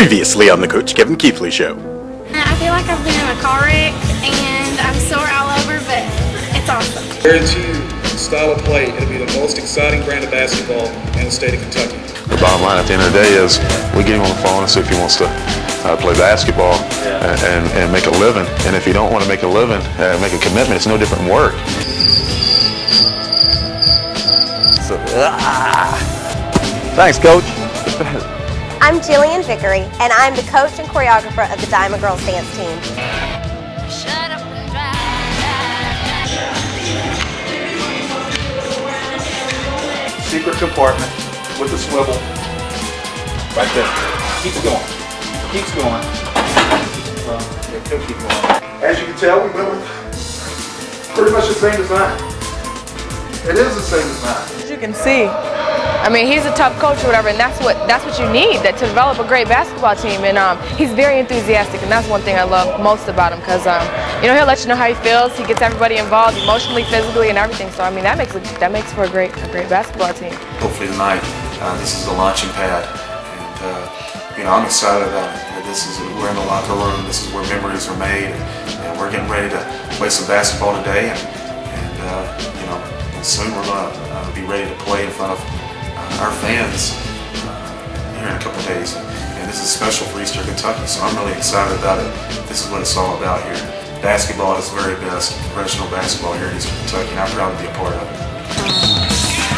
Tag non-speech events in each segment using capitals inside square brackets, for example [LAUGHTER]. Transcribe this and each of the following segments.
Previously on the Coach Kevin Keathley Show. I feel like I've been in a car wreck and I'm sore all over, but it's awesome. Guarantee you, style of play, it'll be the most exciting brand of basketball in the state of Kentucky. The bottom line at the end of the day is we get him on the phone and see if he wants to uh, play basketball and, and, and make a living. And if you don't want to make a living, uh, make a commitment, it's no different than work. So, ah. Thanks, Coach. [LAUGHS] I'm Jillian Vickery, and I'm the coach and choreographer of the Diamond Girls dance team. Shut up and drive. secret compartment with the swivel. Right there. Keeps going. Keeps going. Well, yeah, he'll keep going. As you can tell, we went with pretty much the same design. It is the same design. As you can see, I mean, he's a tough coach or whatever, and that's what that's what you need that to develop a great basketball team. And um, he's very enthusiastic, and that's one thing I love most about him because um, you know he'll let you know how he feels. He gets everybody involved emotionally, physically, and everything. So I mean, that makes it, that makes for a great a great basketball team. hopefully tonight uh, this is the launching pad and uh, you know I'm excited about it this is we're in the locker room this is where memories are made and we're getting ready to play some basketball today and, and uh, you know soon we're to uh, be ready to play in front of our fans uh, here in a couple days. And this is special for Eastern Kentucky so I'm really excited about it. This is what it's all about here. Basketball is its very best professional basketball here in Eastern Kentucky and I'm proud to be a part of it.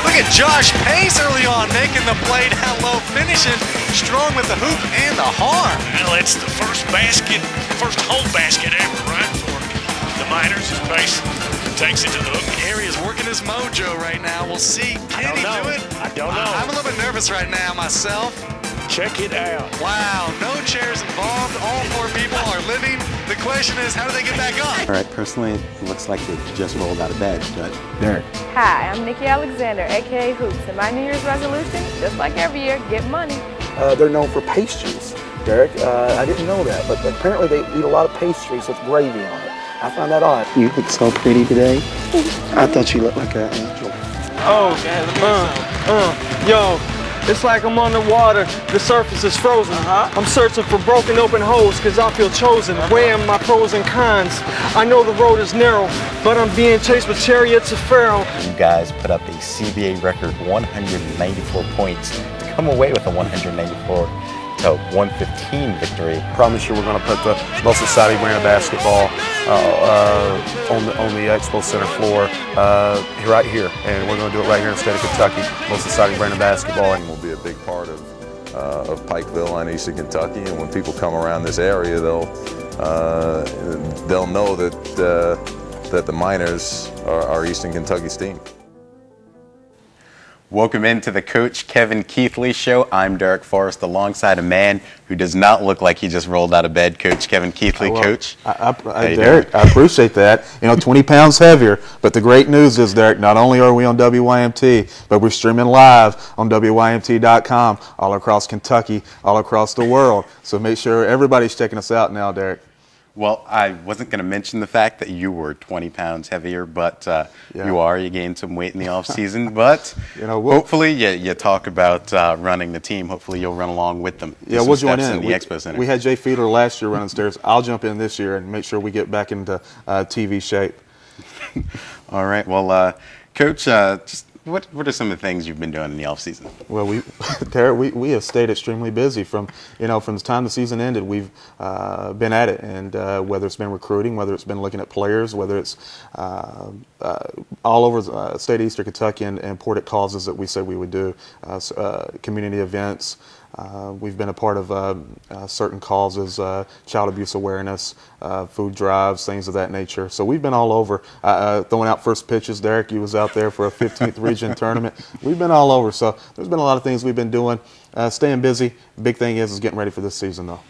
Look at Josh Pace early on making the play down low, finishing strong with the hoop and the harm. Well, it's the first basket, first home basket ever, right, for the Miners. As Pace takes it to the hook. Gary is working his mojo right now. We'll see. Can he know. do it? I don't know. I'm a little bit nervous right now myself. Check it out. Wow, no chairs involved. All four people are living. The question is, how do they get back up? All right, personally, it looks like they just rolled out of bed, but Derek. Hi, I'm Nikki Alexander, aka Hoopz, and my New Year's resolution, just like every year, get money. Uh, they're known for pastries, Derek. Uh, I didn't know that, but apparently they eat a lot of pastries with gravy on it. I found that odd. You look so pretty today. I thought you looked like an angel. Oh, uh, uh, yo, it's like I'm underwater. The surface is frozen. I'm searching for broken open holes because I feel chosen. Weighing my pros and cons. I know the road is narrow, but I'm being chased with chariots of Pharaoh. You guys put up a CBA record 194 points to come away with a 194 to 115 victory. Promise you we're going to put the most exciting brand of basketball uh, uh, on, the, on the Expo Center floor uh, right here. And we're going to do it right here in the state of Kentucky. Most exciting brand of basketball. And will be a big part of, uh, of Pikeville and Eastern Kentucky. And when people come around this area, they'll, uh, they'll know that, uh, that the Miners are, are Eastern Kentucky's team. Welcome into the Coach Kevin Keathley Show. I'm Derek Forrest alongside a man who does not look like he just rolled out of bed, Coach Kevin Keathley. Well, Coach. I, I, I, Derek, doing? I appreciate that. You know, 20 pounds heavier. But the great news is, Derek, not only are we on WYMT, but we're streaming live on WYMT.com all across Kentucky, all across the world. So make sure everybody's checking us out now, Derek. Well, I wasn't going to mention the fact that you were 20 pounds heavier, but uh, Yeah. you are. You gained some weight in the [LAUGHS] off season, but You know, we'll- hopefully you, you talk about uh, running the team. Hopefully you'll run along with them. Yeah, we'll join in. in the we, Expo Center. we had Jay Fiedler last year running stairs. I'll jump in this year and make sure we get back into uh, TV shape. [LAUGHS] All right. Well, uh, Coach, uh, just what what are some of the things you've been doing in the off season? Well, we, [LAUGHS] Derek, we, we have stayed extremely busy from, you know, from the time the season ended. We've uh, been at it, and uh, whether it's been recruiting, whether it's been looking at players, whether it's uh, uh, all over the uh, state of Eastern Kentucky and, and important causes that we said we would do, uh, community events. Uh, we've been a part of uh, uh, certain causes, uh, child abuse awareness, uh, food drives, things of that nature. So we've been all over. Uh, uh, throwing out first pitches, Derek, you was out there for a 15th region tournament. We've been all over. So there's been a lot of things we've been doing, uh, staying busy. Big thing is is getting ready for this season, though.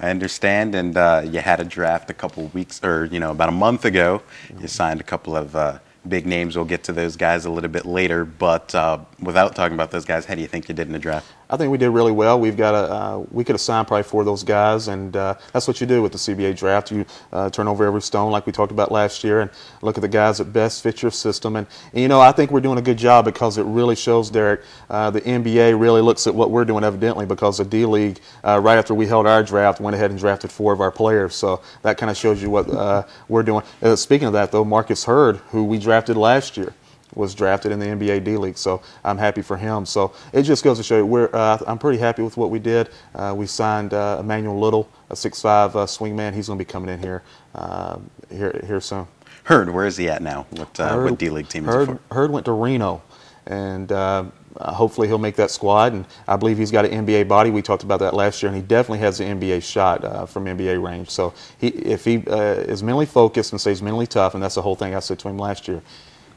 I understand, and uh, you had a draft a couple weeks, or you know, about a month ago. You signed a couple of uh, big names. We'll get to those guys a little bit later. But uh, without talking about those guys, how do you think you did in the draft? I think we did really well. We've got a uh, we could have signed probably four of those guys, and uh, that's what you do with the CBA draft. You uh, turn over every stone, like we talked about last year, and look at the guys that best fit your system. And, and you know, I think we're doing a good job because it really shows, Derek. Uh, the NBA really looks at what we're doing, evidently, because the D League, uh, right after we held our draft, went ahead and drafted four of our players. So that kind of shows you what uh, we're doing. speaking of that, though, Marcus Hurd, who we drafted last year was drafted in the NBA D League, so I'm happy for him. So it just goes to show you, we're, uh, I'm pretty happy with what we did. Uh, we signed uh, Emmanuel Little, a 6'5 uh, swingman. He's going to be coming in here, uh, here, here soon. Hurd, where is he at now? What, uh, Hurd, what D League team is he for? Hurd went to Reno, and hopefully he'll make that squad. And I believe he's got an NBA body. We talked about that last year, and he definitely has an NBA shot from NBA range. So he, if he is mentally focused and stays mentally tough, and that's the whole thing I said to him last year,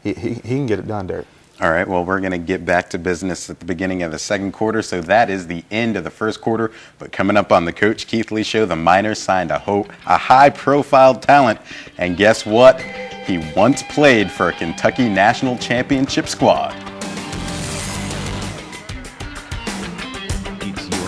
he, he, he can get it done, Derek. All right, well, we're going to get back to business at the beginning of the second quarter, so that is the end of the first quarter. But coming up on the Coach Keathley Show, the Miners signed a, ho- a high profile talent, and guess what? He once played for a Kentucky National Championship squad.